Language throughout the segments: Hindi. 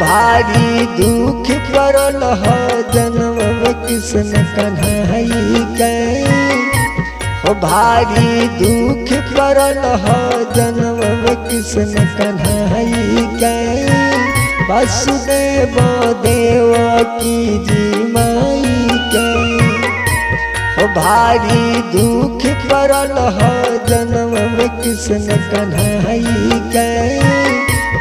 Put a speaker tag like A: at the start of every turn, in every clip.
A: भारी दुख पड़ल ह जन्म कृष्ण कन्हई के भारी दुख पड़ल ह जन्म कृष्ण कन्हई के वसुदेव देव की जी माई के भारी दुख पड़ल ह जन्म कृष्ण कन्हई के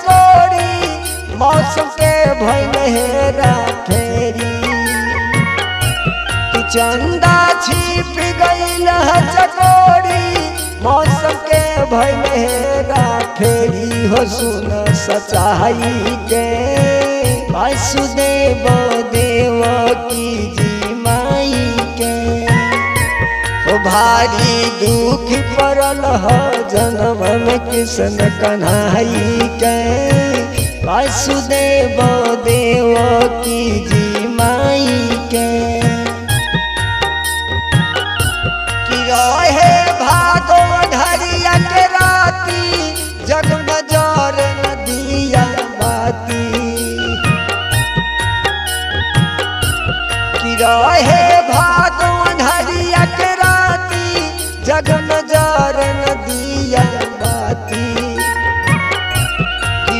A: चकोरी मौसम के हेरा फेरी। कि चंदा छिप गईल है चकोरी मौसम के हेरा फेरी। हो सुन सचाई के, वासुदेव देव की भारी दुख पड़ल ह जन्म कृष्ण कन्हई के वसुदेव देव की जी माई कि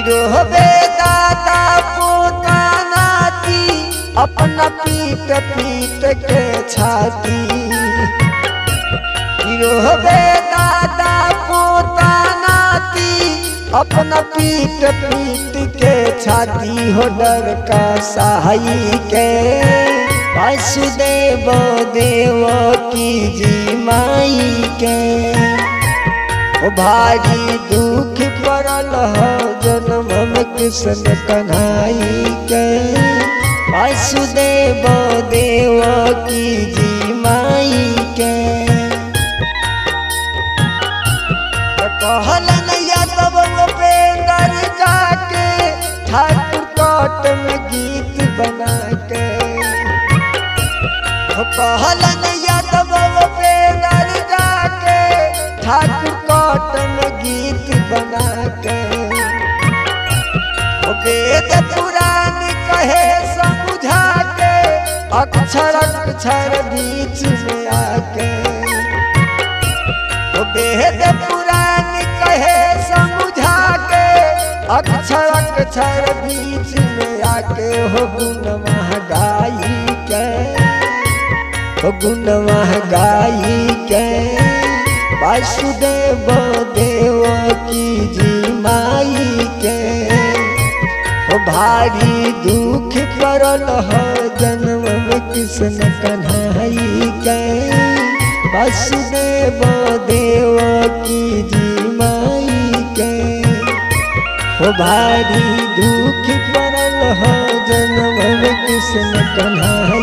A: रोहबे दादा पोता नाती, अपना पीट पीट के छाती। रोहबे दादा पोता नाती, अपना पीट पीट के छाती। हो डर का सहाई के, वासुदेव देव की जी माई के। भारी दुख पड़ल ह कृष्ण कन्हई के। वासुदेव देवा की अक्षर अक्षर बीच में आके। ओ वेद पुराण कहे समझा के अक्षर अक्षर बीच में आके हो गुण महगाई के हो गुण महगाई के वासुदेव देव की जी भारी दुख पड़ल जन्म में कृष्ण कन्हई के वसुदेव देव की जी माई के हो भारी दुख पड़ल जन्म में कृष्ण कन्हई